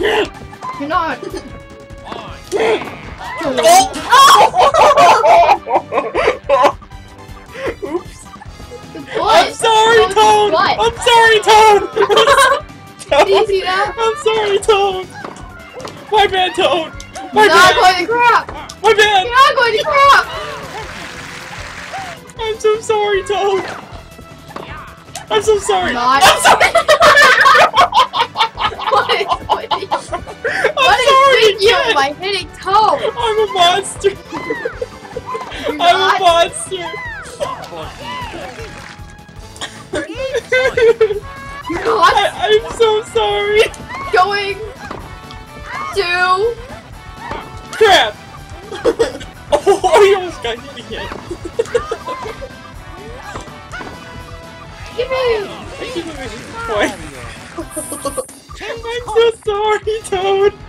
You're not. oh! Oops. I'm sorry, Toad. I'm sorry, Toad. Did you see that? I'm sorry, Toad. My bad, Toad. My You're not going to crap. My You're bad. not going to crap. I'm so sorry, Toad. I'm so sorry. Not. I'm sorry. Sorry with you again. by hitting Toad? I'm a monster. I'm a monster. You're not I, I'm so sorry. going to. Crap. oh, you almost got me again. Give me. I give him a point. I'm so sorry, Toad.